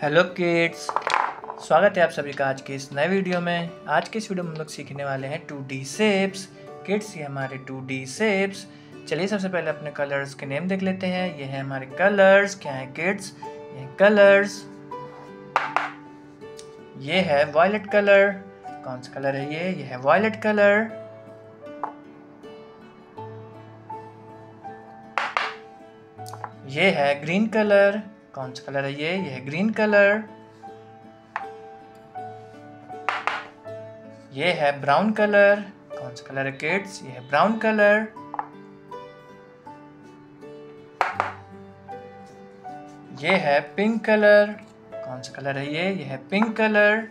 Hello kids, स्वागत है आप सभी का आज के इस नए वीडियो में। आज के इस वीडियो में हम लोग सीखने वाले हैं टू डी सेप्स किड्स, ये हमारे टू डी सेप्स चलिए सबसे पहले अपने कलर्स के नेम देख लेते हैं। ये है हमारे कलर्स। क्या है किड्स? ये कलर्स। ये है वायलेट कलर। कौन सा कलर है ये? ये है वायलेट कलर। ये है ग्रीन कलर। कौन सा कलर है ये? ये है ग्रीन कलर। ये है ब्राउन कलर। कौन सा कलर है किड्स? ये है ब्राउन कलर। ये है पिंक कलर। कौन सा कलर है ये? ये है पिंक कलर।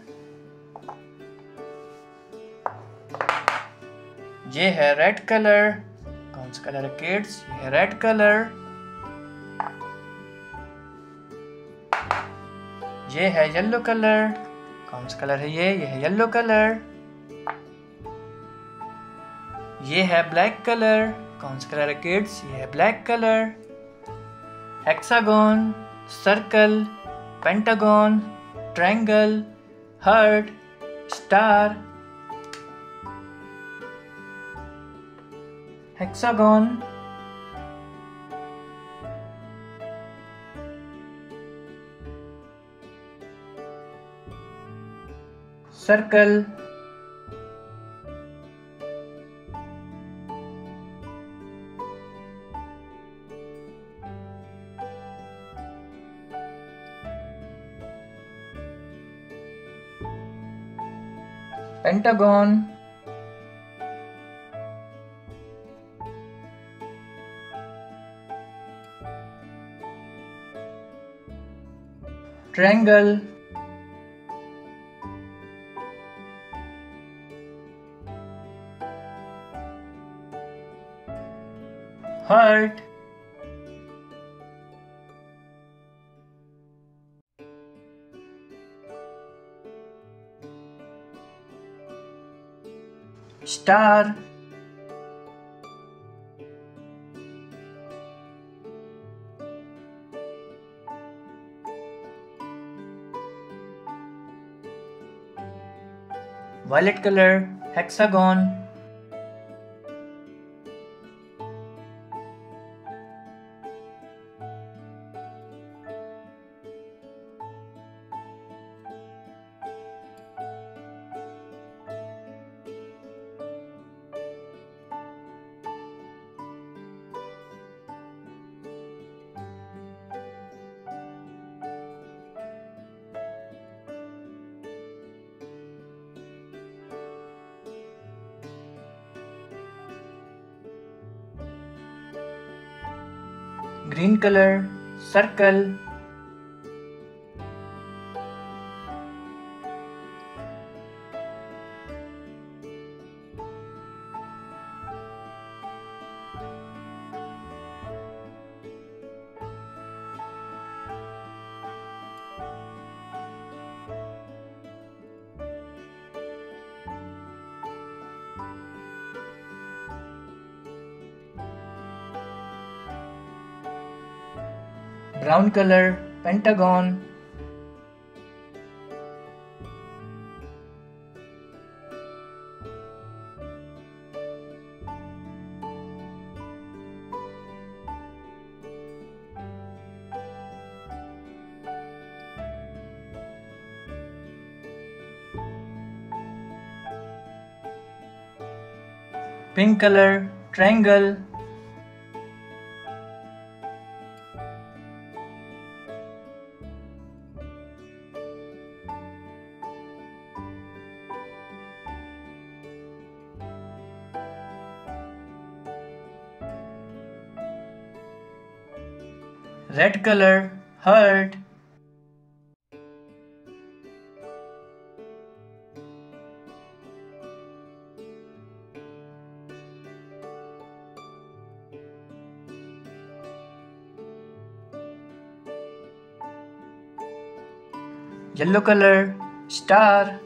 ये है रेड कलर। कौन सा कलर है किड्स? ये है रेड कलर। ये है येलो कलर कौन सा कलर है ये? ये है येलो कलर ये है ब्लैक कलर कौन सा कलर है किड्स ये है black colour hexagon circle pentagon triangle heart star hexagon circle pentagon triangle heart. Star. Violet colour hexagon green colour circle brown color pentagon. Pink color triangle red color heart yellow color star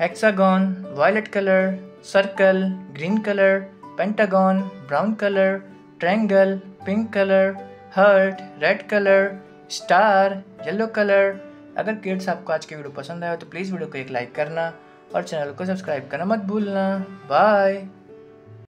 hexagon violet colour circle green colour pentagon, brown colour triangle, pink colour heart red colour star yellow colour अगर kids आपको आज की video पसंद आया तो please video को एक like करना और चैनल को सब्सक्राइब करना मत भूलना। बाय